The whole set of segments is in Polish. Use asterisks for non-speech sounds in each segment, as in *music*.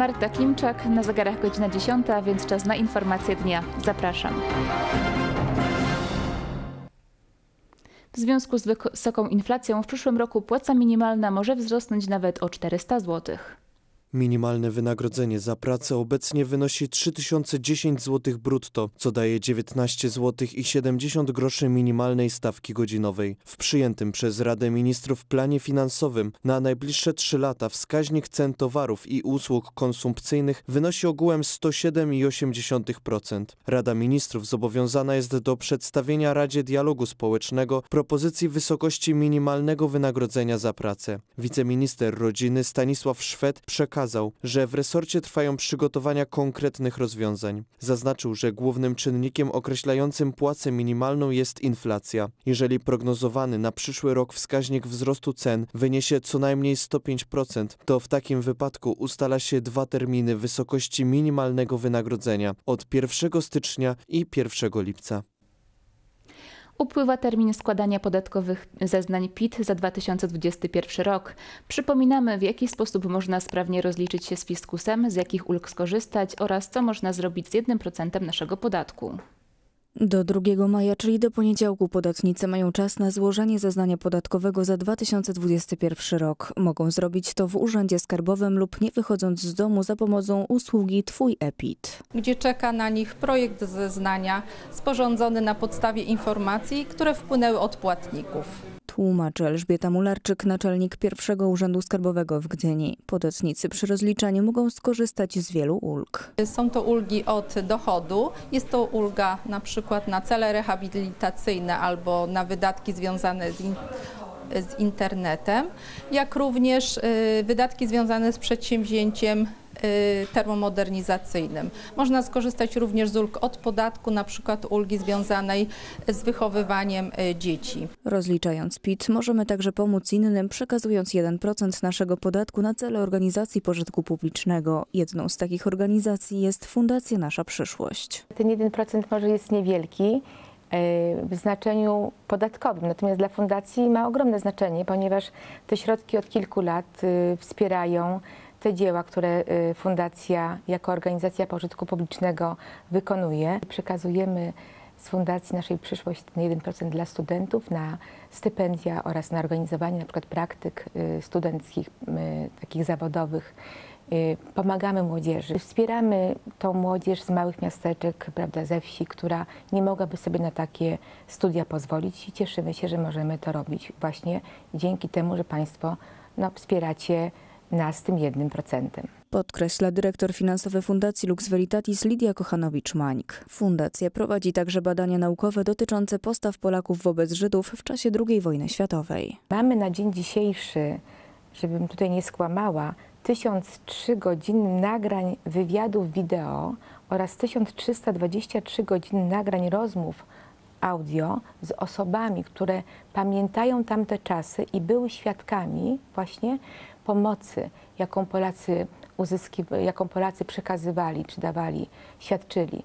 Marta Klimczak, na zegarach godzina 10, więc czas na informacje dnia. Zapraszam. W związku z wysoką inflacją w przyszłym roku płaca minimalna może wzrosnąć nawet o 400 zł. Minimalne wynagrodzenie za pracę obecnie wynosi 3010 zł brutto, co daje 19 zł i 70 groszy minimalnej stawki godzinowej. W przyjętym przez Radę Ministrów planie finansowym na najbliższe 3 lata wskaźnik cen towarów i usług konsumpcyjnych wynosi ogółem 107,8%. Rada Ministrów zobowiązana jest do przedstawienia Radzie Dialogu Społecznego propozycji wysokości minimalnego wynagrodzenia za pracę. Wiceminister rodziny Stanisław Szwed przekazał przekazał, że w resorcie trwają przygotowania konkretnych rozwiązań. Zaznaczył, że głównym czynnikiem określającym płacę minimalną jest inflacja. Jeżeli prognozowany na przyszły rok wskaźnik wzrostu cen wyniesie co najmniej 105%, to w takim wypadku ustala się dwa terminy wysokości minimalnego wynagrodzenia od 1 stycznia i 1 lipca. Upływa termin składania podatkowych zeznań PIT za 2021 rok. Przypominamy, w jaki sposób można sprawnie rozliczyć się z fiskusem, z jakich ulg skorzystać oraz co można zrobić z 1% naszego podatku. Do 2 maja, czyli do poniedziałku, podatnicy mają czas na złożenie zeznania podatkowego za 2021 rok. Mogą zrobić to w Urzędzie Skarbowym lub nie wychodząc z domu za pomocą usługi Twój EPIT. Gdzie czeka na nich projekt zeznania sporządzony na podstawie informacji, które wpłynęły od płatników. Tłumaczy Elżbieta Mularczyk, naczelnik pierwszego Urzędu Skarbowego w Gdyni. Podatnicy przy rozliczaniu mogą skorzystać z wielu ulg. Są to ulgi od dochodu. Jest to ulga na przykład na cele rehabilitacyjne albo na wydatki związane z, z internetem, jak również y, wydatki związane z przedsięwzięciem termomodernizacyjnym. Można skorzystać również z ulg od podatku, na przykład ulgi związanej z wychowywaniem y, dzieci. Rozliczając PIT możemy także pomóc innym, przekazując 1% naszego podatku na cele organizacji pożytku publicznego. Jedną z takich organizacji jest Fundacja Nasza Przyszłość. Ten 1% może jest niewielki, y, w znaczeniu podatkowym. Natomiast dla fundacji ma ogromne znaczenie, ponieważ te środki od kilku lat wspierają te dzieła, które y, Fundacja jako organizacja pożytku publicznego wykonuje. Przekazujemy z Fundacji Naszej Przyszłość ten 1% dla studentów na stypendia oraz na organizowanie przykład praktyk y, studenckich, y, takich zawodowych. Pomagamy młodzieży, wspieramy tą młodzież z małych miasteczek, prawda, ze wsi, która nie mogłaby sobie na takie studia pozwolić i cieszymy się, że możemy to robić właśnie dzięki temu, że Państwo no, wspieracie nas tym jednym procentem. Podkreśla dyrektor finansowy Fundacji Lux Veritatis Lidia Kochanowicz-Mańk. Fundacja prowadzi także badania naukowe dotyczące postaw Polaków wobec Żydów w czasie II wojny światowej. Mamy na dzień dzisiejszy, żebym tutaj nie skłamała, 1003 godzin nagrań wywiadów wideo oraz 1323 godziny nagrań rozmów audio z osobami, które pamiętają tamte czasy i były świadkami właśnie pomocy, jaką Polacy, uzyski, jaką Polacy przekazywali, czy dawali, świadczyli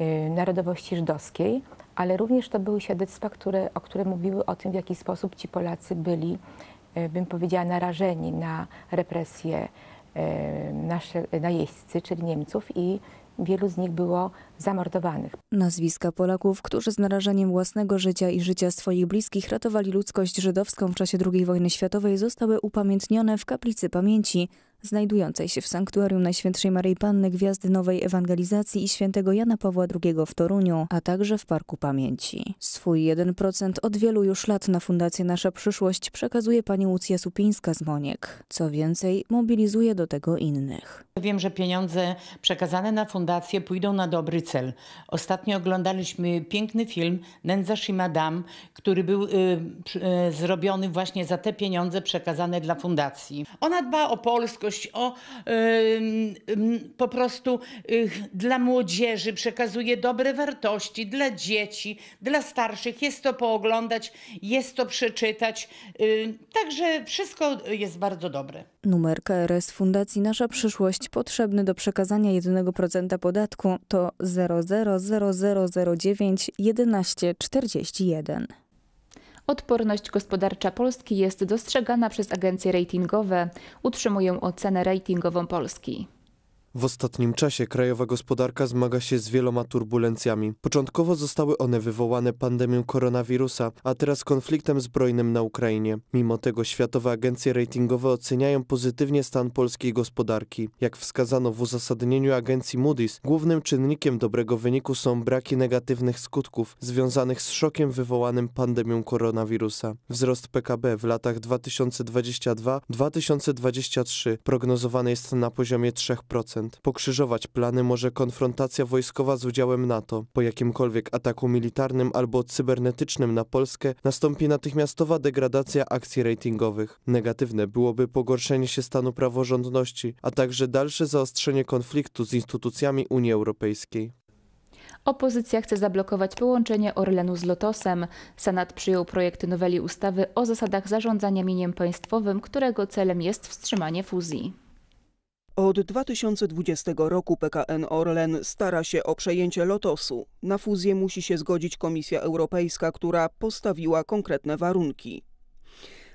y, narodowości żydowskiej, ale również to były świadectwa, które, o które mówiły o tym, w jaki sposób ci Polacy byli, y, bym powiedziała, narażeni na represje y, nasze, najeźdźcy, czyli Niemców i wielu z nich było zamordowanych. Nazwiska Polaków, którzy z narażeniem własnego życia i życia swoich bliskich ratowali ludzkość żydowską w czasie II wojny światowej, zostały upamiętnione w kaplicy pamięci znajdującej się w sanktuarium Najświętszej Maryi Panny Gwiazdy Nowej Ewangelizacji i świętego Jana Pawła II w Toruniu, a także w Parku Pamięci. Swój 1% od wielu już lat na Fundację Nasza Przyszłość przekazuje pani Łucja Supińska z Moniek. Co więcej, mobilizuje do tego innych. Wiem, że pieniądze przekazane na fundację pójdą na dobry cel. Ostatnio oglądaliśmy piękny film Nędzarz i Madame, który był y, y, zrobiony właśnie za te pieniądze przekazane dla fundacji. Ona dba o polskość, o po prostu dla młodzieży, przekazuje dobre wartości dla dzieci, dla starszych. Jest to pooglądać, jest to przeczytać. Także wszystko jest bardzo dobre. Numer KRS Fundacji Nasza Przyszłość potrzebny do przekazania 1% podatku to 000009 1141. Odporność gospodarcza Polski jest dostrzegana przez agencje ratingowe, utrzymują ocenę ratingową Polski. W ostatnim czasie krajowa gospodarka zmaga się z wieloma turbulencjami. Początkowo zostały one wywołane pandemią koronawirusa, a teraz konfliktem zbrojnym na Ukrainie. Mimo tego światowe agencje ratingowe oceniają pozytywnie stan polskiej gospodarki. Jak wskazano w uzasadnieniu agencji Moody's, głównym czynnikiem dobrego wyniku są braki negatywnych skutków związanych z szokiem wywołanym pandemią koronawirusa. Wzrost PKB w latach 2022-2023 prognozowany jest na poziomie 3%. Pokrzyżować plany może konfrontacja wojskowa z udziałem NATO. Po jakimkolwiek ataku militarnym albo cybernetycznym na Polskę nastąpi natychmiastowa degradacja akcji ratingowych. Negatywne byłoby pogorszenie się stanu praworządności, a także dalsze zaostrzenie konfliktu z instytucjami Unii Europejskiej. Opozycja chce zablokować połączenie Orlenu z Lotosem. Senat przyjął projekt noweli ustawy o zasadach zarządzania mieniem państwowym, którego celem jest wstrzymanie fuzji. Od 2020 roku PKN Orlen stara się o przejęcie Lotosu. Na fuzję musi się zgodzić Komisja Europejska, która postawiła konkretne warunki.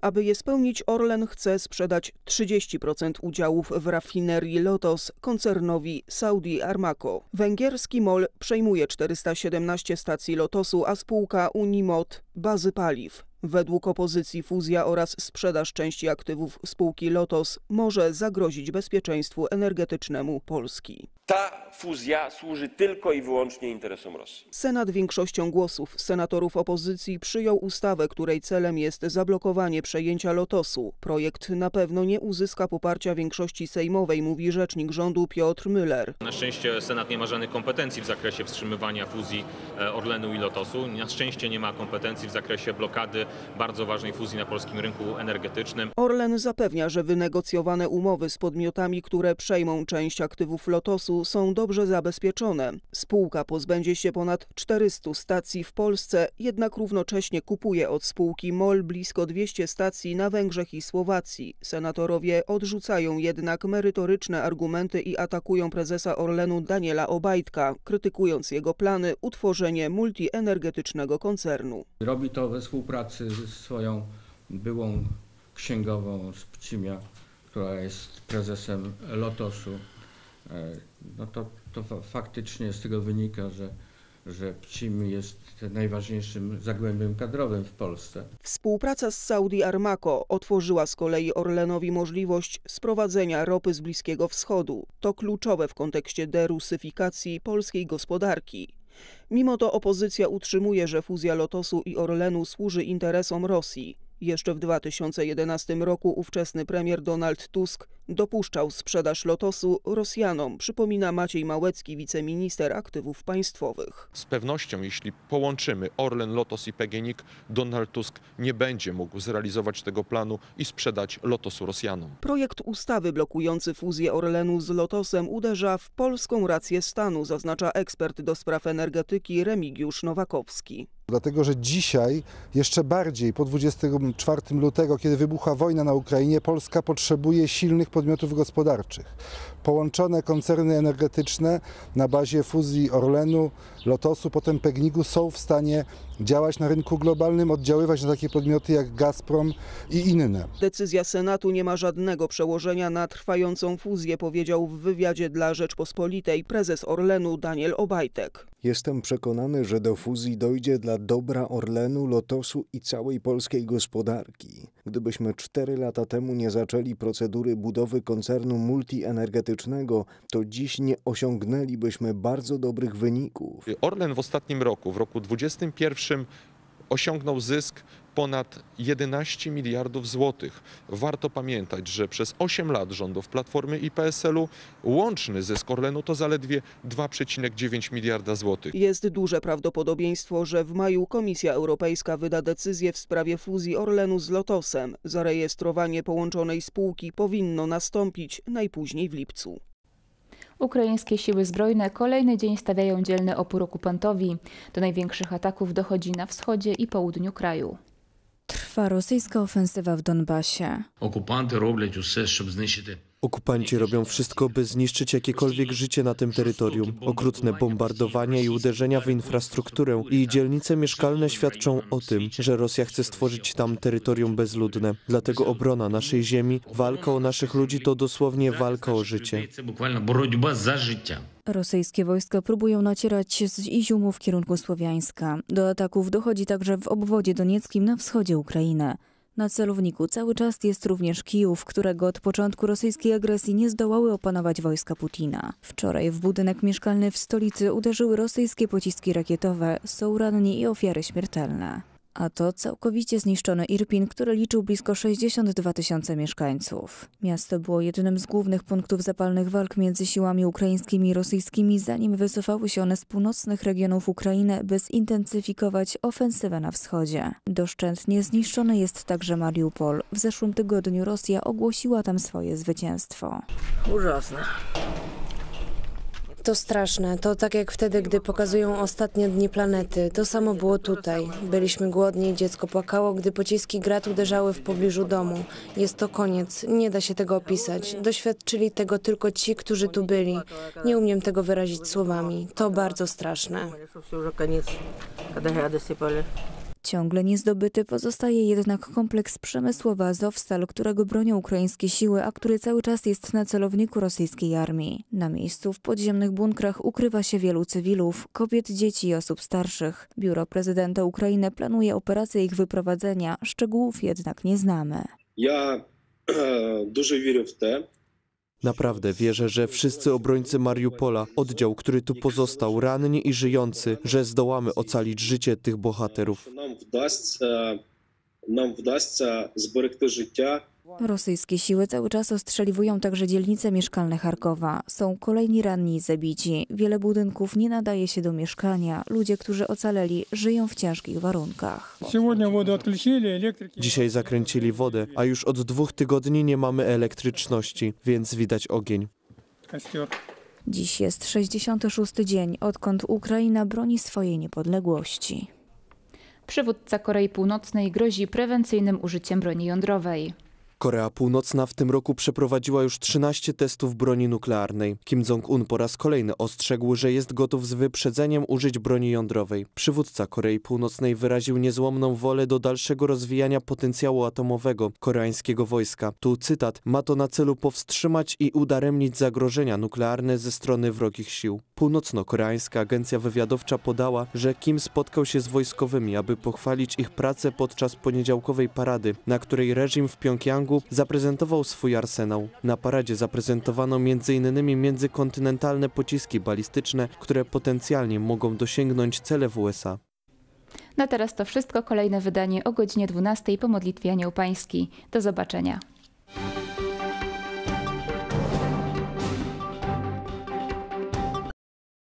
Aby je spełnić, Orlen chce sprzedać 30% udziałów w rafinerii Lotos koncernowi Saudi Armaco. Węgierski MOL przejmuje 417 stacji Lotosu, a spółka Unimot bazy paliw. Według opozycji fuzja oraz sprzedaż części aktywów spółki Lotos może zagrozić bezpieczeństwu energetycznemu Polski. Ta fuzja służy tylko i wyłącznie interesom Rosji. Senat większością głosów senatorów opozycji przyjął ustawę, której celem jest zablokowanie przejęcia Lotosu. Projekt na pewno nie uzyska poparcia większości sejmowej, mówi rzecznik rządu Piotr Müller. Na szczęście Senat nie ma żadnych kompetencji w zakresie wstrzymywania fuzji e, Orlenu i Lotosu. Na szczęście nie ma kompetencji w zakresie blokady bardzo ważnej fuzji na polskim rynku energetycznym. Orlen zapewnia, że wynegocjowane umowy z podmiotami, które przejmą część aktywów Lotosu są dobrze zabezpieczone. Spółka pozbędzie się ponad 400 stacji w Polsce, jednak równocześnie kupuje od spółki MOL blisko 200 stacji na Węgrzech i Słowacji. Senatorowie odrzucają jednak merytoryczne argumenty i atakują prezesa Orlenu Daniela Obajtka, krytykując jego plany utworzenie multienergetycznego koncernu. Robi to we współpracy ze swoją byłą księgową z Pcimia, która jest prezesem Lotosu. E, no to, to faktycznie z tego wynika, że, że Pcim jest najważniejszym zagłębiem kadrowym w Polsce. Współpraca z Saudi Armaco otworzyła z kolei Orlenowi możliwość sprowadzenia ropy z Bliskiego Wschodu. To kluczowe w kontekście derusyfikacji polskiej gospodarki. Mimo to opozycja utrzymuje, że fuzja Lotosu i Orlenu służy interesom Rosji. Jeszcze w 2011 roku ówczesny premier Donald Tusk dopuszczał sprzedaż Lotosu Rosjanom, przypomina Maciej Małecki, wiceminister aktywów państwowych. Z pewnością, jeśli połączymy Orlen, Lotos i PGNiG, Donald Tusk nie będzie mógł zrealizować tego planu i sprzedać Lotosu Rosjanom. Projekt ustawy blokujący fuzję Orlenu z Lotosem uderza w polską rację stanu, zaznacza ekspert do spraw energetyki Remigiusz Nowakowski. Dlatego, że dzisiaj jeszcze bardziej po 24 lutego, kiedy wybucha wojna na Ukrainie, Polska potrzebuje silnych podmiotów gospodarczych. Połączone koncerny energetyczne na bazie fuzji Orlenu, Lotosu, potem Pegnigu są w stanie działać na rynku globalnym, oddziaływać na takie podmioty jak Gazprom i inne. Decyzja Senatu nie ma żadnego przełożenia na trwającą fuzję, powiedział w wywiadzie dla Rzeczpospolitej prezes Orlenu Daniel Obajtek. Jestem przekonany, że do fuzji dojdzie dla dobra Orlenu, Lotosu i całej polskiej gospodarki. Gdybyśmy cztery lata temu nie zaczęli procedury budowy koncernu multienergetycznego, to dziś nie osiągnęlibyśmy bardzo dobrych wyników. Orlen w ostatnim roku, w roku 2021 osiągnął zysk ponad 11 miliardów złotych. Warto pamiętać, że przez 8 lat rządów Platformy i PSL-u łączny zysk Orlenu to zaledwie 2,9 miliarda złotych. Jest duże prawdopodobieństwo, że w maju Komisja Europejska wyda decyzję w sprawie fuzji Orlenu z Lotosem. Zarejestrowanie połączonej spółki powinno nastąpić najpóźniej w lipcu. Ukraińskie siły zbrojne kolejny dzień stawiają dzielny opór okupantowi. Do największych ataków dochodzi na wschodzie i południu kraju. Trwa rosyjska ofensywa w Donbasie. Okupanty robią wszystko, żeby zniszczyć Okupanci robią wszystko, by zniszczyć jakiekolwiek życie na tym terytorium. Okrutne bombardowania i uderzenia w infrastrukturę i dzielnice mieszkalne świadczą o tym, że Rosja chce stworzyć tam terytorium bezludne. Dlatego obrona naszej ziemi, walka o naszych ludzi to dosłownie walka o życie. Rosyjskie wojska próbują nacierać z Iziumu w kierunku Słowiańska. Do ataków dochodzi także w obwodzie donieckim na wschodzie Ukrainy. Na celowniku cały czas jest również Kijów, którego od początku rosyjskiej agresji nie zdołały opanować wojska Putina. Wczoraj w budynek mieszkalny w stolicy uderzyły rosyjskie pociski rakietowe. Są ranni i ofiary śmiertelne A to całkowicie zniszczony Irpin, który liczył blisko 62 tysiące mieszkańców. Miasto było jednym z głównych punktów zapalnych walk między siłami ukraińskimi i rosyjskimi, zanim wycofały się one z północnych regionów Ukrainy, by zintensyfikować ofensywę na wschodzie. Doszczętnie zniszczony jest także Mariupol. W zeszłym tygodniu Rosja ogłosiła tam swoje zwycięstwo. Ужасно. To straszne. To tak jak wtedy, gdy pokazują ostatnie dni planety. To samo było tutaj. Byliśmy głodni, dziecko płakało, gdy pociski grat uderzały w pobliżu domu. Jest to koniec. Nie da się tego opisać. Doświadczyli tego tylko ci, którzy tu byli. Nie umiem tego wyrazić słowami. To bardzo straszne. Ciągle niezdobyty pozostaje jednak kompleks przemysłowy Azowstal, którego bronią ukraińskie siły, a który cały czas jest na celowniku rosyjskiej armii. Na miejscu w podziemnych bunkrach ukrywa się wielu cywilów, kobiet, dzieci i osób starszych. Biuro prezydenta Ukrainy planuje operację ich wyprowadzenia, szczegółów jednak nie znamy. Ja *clears throat* dużo wierzę w Naprawdę wierzę, że wszyscy obrońcy Mariupola, oddział, który tu pozostał, ranni i żyjący, że zdołamy ocalić życie tych bohaterów. що нам вдасться, нам вдасться зберегти життя Rosyjskie siły cały czas ostrzeliwują także dzielnice mieszkalne Charkowa. Są kolejni ranni i zabici. Wiele budynków nie nadaje się do mieszkania. Ludzie, którzy ocaleli, żyją w ciężkich warunkach. Dzisiaj zakręcili wodę, a już od dwóch tygodni nie mamy elektryczności, więc widać ogień. Dziś jest 66 dzień, odkąd Ukraina broni swojej niepodległości. Przywódca Korei Północnej grozi prewencyjnym użyciem broni jądrowej. Korea Północna w tym roku przeprowadziła już 13 testów broni nuklearnej. Kim Jong-un po raz kolejny ostrzegł, że jest gotów z wyprzedzeniem użyć broni jądrowej. Przywódca Korei Północnej wyraził niezłomną wolę do dalszego rozwijania potencjału atomowego koreańskiego wojska. Tu cytat: Ma to na celu powstrzymać i udaremnić zagrożenia nuklearne ze strony wrogich sił. Północno-koreańska agencja wywiadowcza podała, że Kim spotkał się z wojskowymi, aby pochwalić ich pracę podczas poniedziałkowej parady, na której reżim w Pjongjangu zaprezentował swój arsenał. Na paradzie zaprezentowano m.in. międzykontynentalne pociski balistyczne, które potencjalnie mogą dosięgnąć cele w USA. Na teraz to wszystko. Kolejne wydanie o godzinie 12 po modlitwie Anioł Pański. Do zobaczenia.